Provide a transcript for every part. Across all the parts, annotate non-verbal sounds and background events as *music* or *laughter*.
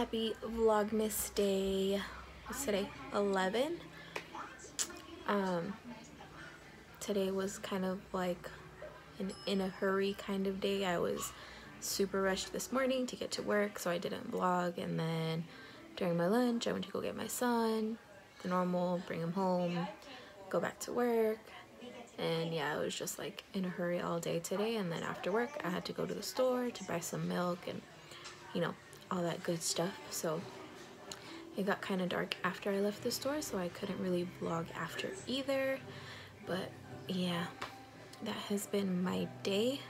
happy Vlogmas day. What's today? 11. Um, today was kind of like an in a hurry kind of day. I was super rushed this morning to get to work, so I didn't vlog. And then during my lunch, I went to go get my son, the normal, bring him home, go back to work. And yeah, I was just like in a hurry all day today. And then after work, I had to go to the store to buy some milk and, you know, all that good stuff. So it got kind of dark after I left the store, so I couldn't really vlog after either. But yeah, that has been my day.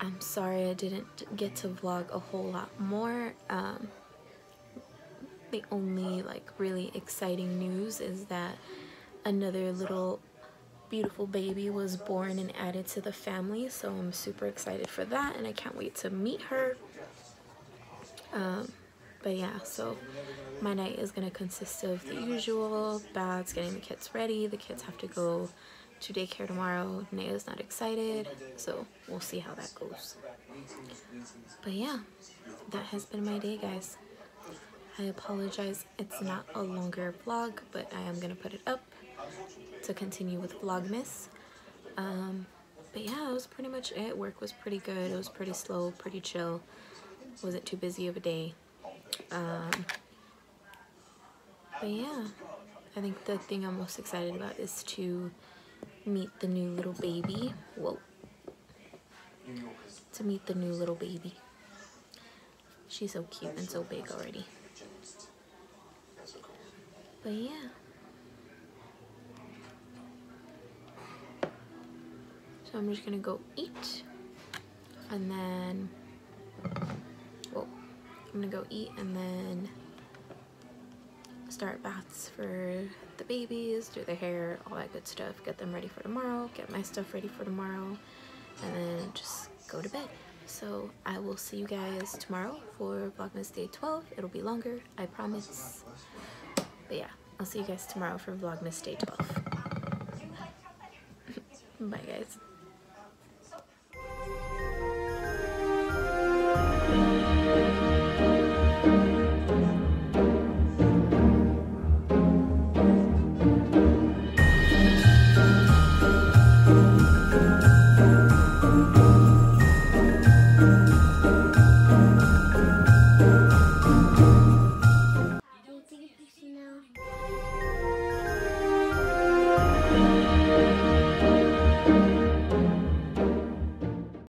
I'm sorry I didn't get to vlog a whole lot more. Um, the only like really exciting news is that another little beautiful baby was born and added to the family so I'm super excited for that and I can't wait to meet her um, but yeah, so my night is gonna consist of the usual baths, getting the kids ready. The kids have to go to daycare tomorrow. Naya's not excited, so we'll see how that goes. But yeah, that has been my day, guys. I apologize, it's not a longer vlog, but I am gonna put it up to continue with Vlogmas. Um, but yeah, that was pretty much it. Work was pretty good. It was pretty slow, pretty chill wasn't too busy of a day. Um, but yeah, I think the thing I'm most excited about is to meet the new little baby. Whoa. To meet the new little baby. She's so cute and so big already. But yeah. So I'm just gonna go eat and then I'm gonna go eat and then start baths for the babies, do their hair, all that good stuff, get them ready for tomorrow, get my stuff ready for tomorrow, and then just go to bed. So I will see you guys tomorrow for Vlogmas Day 12. It'll be longer, I promise. But yeah, I'll see you guys tomorrow for Vlogmas Day 12. *laughs* Bye guys.